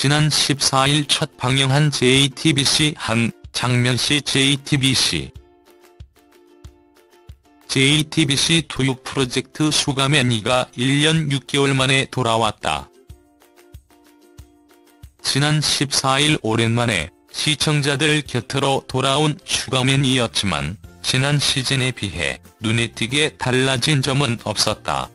지난 14일 첫 방영한 JTBC 한 장면시 JTBC JTBC 토육 프로젝트 슈가맨이가 1년 6개월 만에 돌아왔다. 지난 14일 오랜만에 시청자들 곁으로 돌아온 슈가맨이었지만 지난 시즌에 비해 눈에 띄게 달라진 점은 없었다.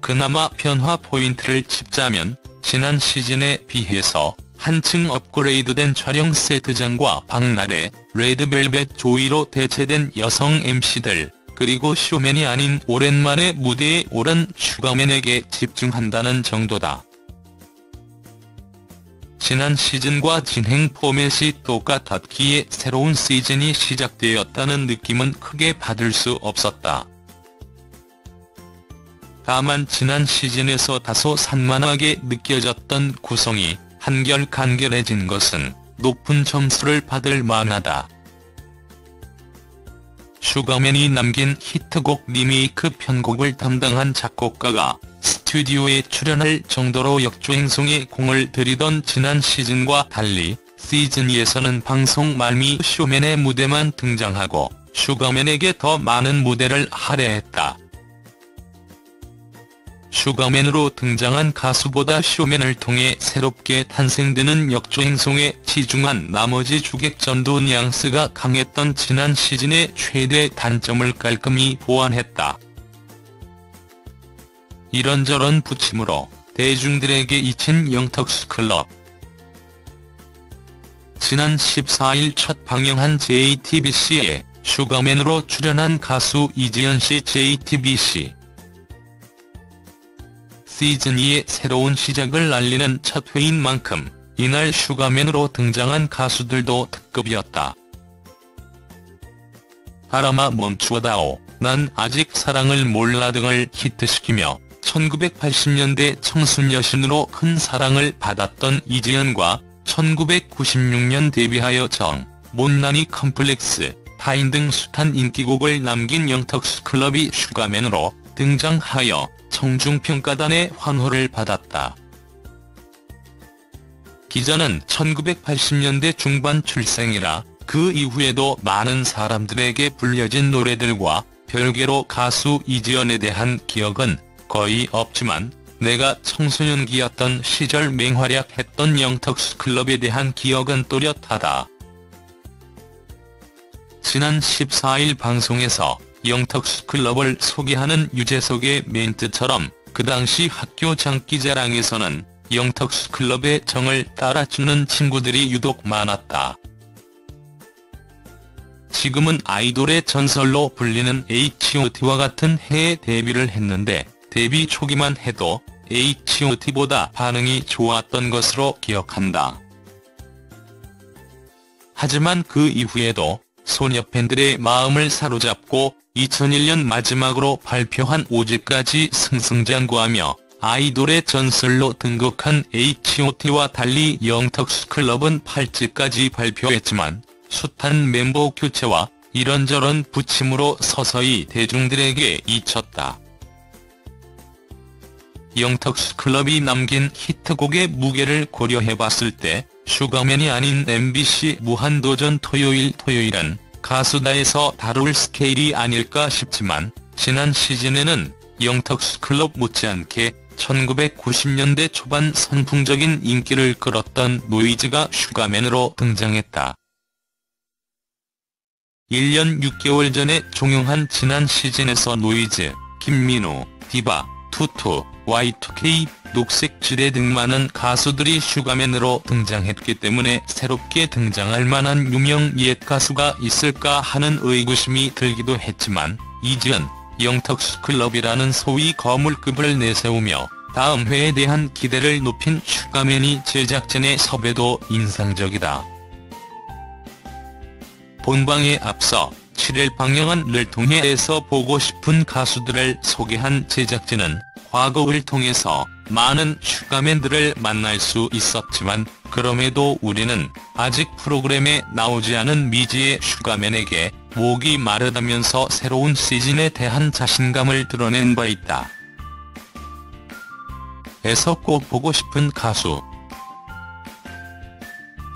그나마 변화 포인트를 짚자면 지난 시즌에 비해서 한층 업그레이드된 촬영 세트장과 박나래, 레드벨벳 조이로 대체된 여성 MC들, 그리고 쇼맨이 아닌 오랜만에 무대에 오른 슈가맨에게 집중한다는 정도다. 지난 시즌과 진행 포맷이 똑같았기에 새로운 시즌이 시작되었다는 느낌은 크게 받을 수 없었다. 다만 지난 시즌에서 다소 산만하게 느껴졌던 구성이 한결 간결해진 것은 높은 점수를 받을 만하다. 슈가맨이 남긴 히트곡 리메이크 편곡을 담당한 작곡가가 스튜디오에 출연할 정도로 역주행성에 공을 들이던 지난 시즌과 달리 시즌 2에서는 방송 말미 쇼맨의 무대만 등장하고 슈가맨에게 더 많은 무대를 할애했다. 슈가맨으로 등장한 가수보다 쇼맨을 통해 새롭게 탄생되는 역주행성에 치중한 나머지 주객전도 뉘앙스가 강했던 지난 시즌의 최대 단점을 깔끔히 보완했다. 이런저런 부침으로 대중들에게 잊힌 영턱스 클럽. 지난 14일 첫 방영한 JTBC에 슈가맨으로 출연한 가수 이지연 씨 JTBC 시즌2의 새로운 시작을 알리는 첫 회인 만큼 이날 슈가맨으로 등장한 가수들도 특급이었다. 바람아 멈추어다오, 난 아직 사랑을 몰라 등을 히트시키며 1980년대 청순 여신으로 큰 사랑을 받았던 이지연과 1996년 데뷔하여 정, 못난이 컴플렉스, 타인 등 숱한 인기곡을 남긴 영턱스 클럽이 슈가맨으로 등장하여 청중평가단의 환호를 받았다. 기자는 1980년대 중반 출생이라 그 이후에도 많은 사람들에게 불려진 노래들과 별개로 가수 이지연에 대한 기억은 거의 없지만 내가 청소년기였던 시절 맹활약했던 영턱스 클럽에 대한 기억은 또렷하다. 지난 14일 방송에서 영턱스 클럽을 소개하는 유재석의 멘트처럼 그 당시 학교 장기자랑에서는 영턱스 클럽의 정을 따라주는 친구들이 유독 많았다. 지금은 아이돌의 전설로 불리는 H.O.T와 같은 해에 데뷔를 했는데 데뷔 초기만 해도 H.O.T보다 반응이 좋았던 것으로 기억한다. 하지만 그 이후에도 소녀 팬들의 마음을 사로잡고 2001년 마지막으로 발표한 5집까지 승승장구하며 아이돌의 전설로 등극한 H.O.T와 달리 영턱스 클럽은 8집까지 발표했지만 숱한 멤버 교체와 이런저런 부침으로 서서히 대중들에게 잊혔다. 영턱스 클럽이 남긴 히트곡의 무게를 고려해봤을 때 슈가맨이 아닌 MBC 무한도전 토요일 토요일은 가수다에서 다룰 스케일이 아닐까 싶지만 지난 시즌에는 영턱스 클럽 못지않게 1990년대 초반 선풍적인 인기를 끌었던 노이즈가 슈가맨으로 등장했다. 1년 6개월 전에 종영한 지난 시즌에서 노이즈, 김민우, 디바, 투투, Y2K, 녹색 지대 등 많은 가수들이 슈가맨으로 등장했기 때문에 새롭게 등장할 만한 유명 옛 가수가 있을까 하는 의구심이 들기도 했지만 이지연, 영턱스 클럽이라는 소위 거물급을 내세우며 다음 회에 대한 기대를 높인 슈가맨이 제작진의 섭외도 인상적이다. 본방에 앞서 7일 방영한 를 통해에서 보고 싶은 가수들을 소개한 제작진은 과거를 통해서 많은 슈가맨들을 만날 수 있었지만 그럼에도 우리는 아직 프로그램에 나오지 않은 미지의 슈가맨에게 목이 마르다면서 새로운 시즌에 대한 자신감을 드러낸 바 있다. 에서 꼭 보고 싶은 가수.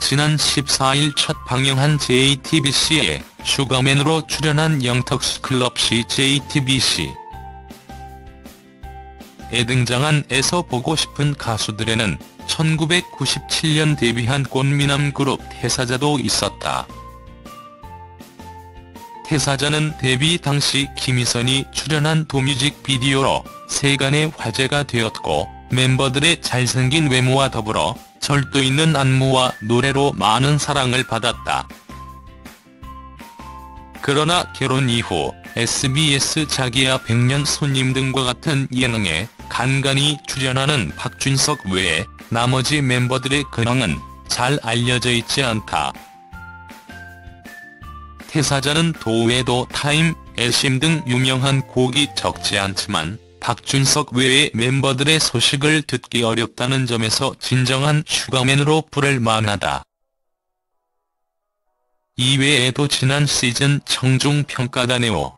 지난 14일 첫 방영한 JTBC에 슈가맨으로 출연한 영턱스 클럽시 JTBC. 에 등장한 에서 보고 싶은 가수들에는 1997년 데뷔한 꽃미남 그룹 태사자도 있었다. 태사자는 데뷔 당시 김희선이 출연한 도뮤직 비디오로 세간의 화제가 되었고 멤버들의 잘생긴 외모와 더불어 절도 있는 안무와 노래로 많은 사랑을 받았다. 그러나 결혼 이후 SBS 자기야 백년 손님 등과 같은 예능에 간간히 출연하는 박준석 외에 나머지 멤버들의 근황은 잘 알려져 있지 않다. 태사자는 도 외에도 타임, 애심 등 유명한 곡이 적지 않지만 박준석 외의 멤버들의 소식을 듣기 어렵다는 점에서 진정한 슈가맨으로 부를 만하다. 이외에도 지난 시즌 청중 평가단에 오